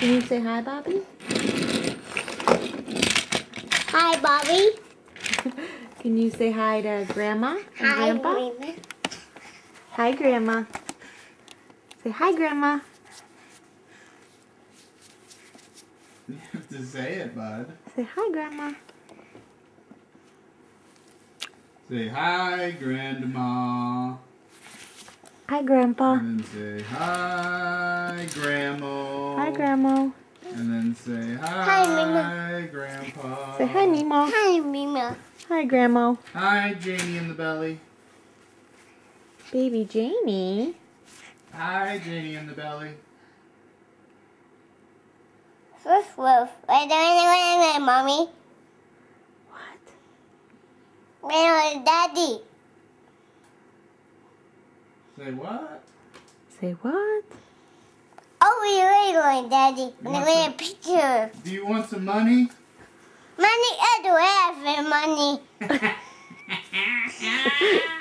Can you say hi, Bobby? Hi, Bobby. Can you say hi to Grandma and Hi, Grandpa? Grandma. Hi, Grandma. Say hi, Grandma. You have to say it, bud. Say hi, Grandma. Say hi, Grandma. Hi, Grandpa. And then say hi, Grandma. Hi, Grandma. And then say hi, Hi, Mima. Grandpa. Say hi, Nemo. Hi, Mima. Hi, Grandma. Hi, Jamie in the belly. Baby Jamie. Hi, Jamie in the belly. Woof, woof. Wait, wait, wait, wait, Mommy. What? Wait, wait, Daddy. Say what? Say what? Wait, Daddy. Want wait, some- a picture. Do you want some money? Money everywhere for money.